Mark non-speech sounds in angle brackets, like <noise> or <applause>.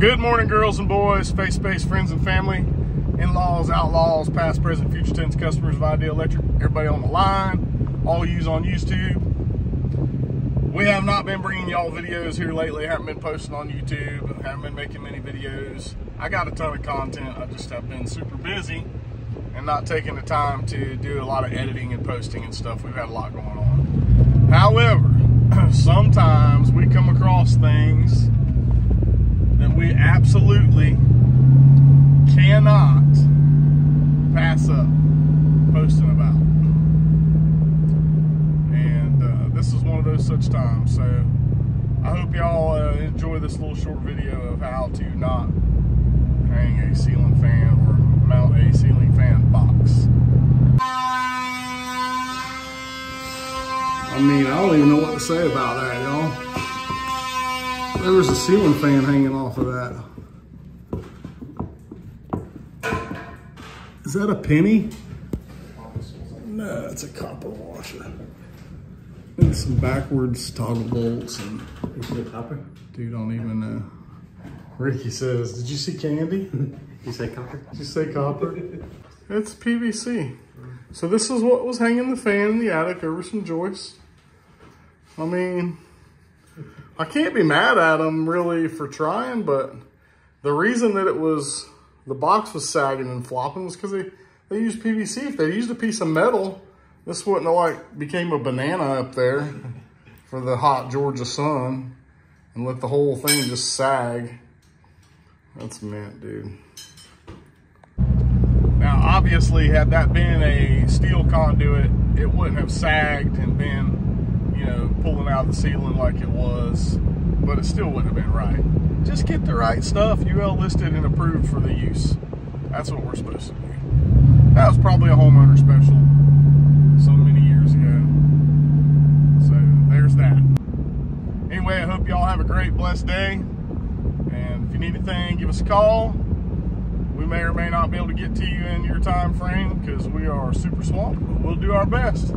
Good morning, girls and boys, face space friends and family, in-laws, outlaws, past, present, future tense customers of Ideal Electric, everybody on the line, all yous on YouTube. We have not been bringing y'all videos here lately. haven't been posting on YouTube. haven't been making many videos. I got a ton of content. I just have been super busy and not taking the time to do a lot of editing and posting and stuff. We've had a lot going on. However, <clears throat> sometimes we come across things that we absolutely cannot pass up posting about. And uh, this is one of those such times. So I hope y'all uh, enjoy this little short video of how to not hang a ceiling fan or mount a ceiling fan box. I mean, I don't even know what to say about that, y'all. There was a ceiling fan hanging off of that. Is that a penny? No, it's a copper washer. And some backwards toggle bolts and Is it copper? dude don't even know. Ricky says, did you see candy? <laughs> You say copper? Did you say copper? it's PVC. So this is what was hanging the fan in the attic over some joists. I mean, I can't be mad at them really for trying, but the reason that it was, the box was sagging and flopping was because they, they used PVC. If they used a piece of metal, this wouldn't have like became a banana up there <laughs> for the hot Georgia sun and let the whole thing just sag. That's mint, dude. Now, obviously, had that been a steel conduit, it wouldn't have sagged and been, you know, pulling out the ceiling like it was, but it still wouldn't have been right. Just get the right stuff, UL listed and approved for the use. That's what we're supposed to do. That was probably a homeowner special so many years ago. So there's that. Anyway, I hope y'all have a great, blessed day. And if you need anything, give us a call. We may or may not be able to get to you in your time frame because we are super swamped, but we'll do our best.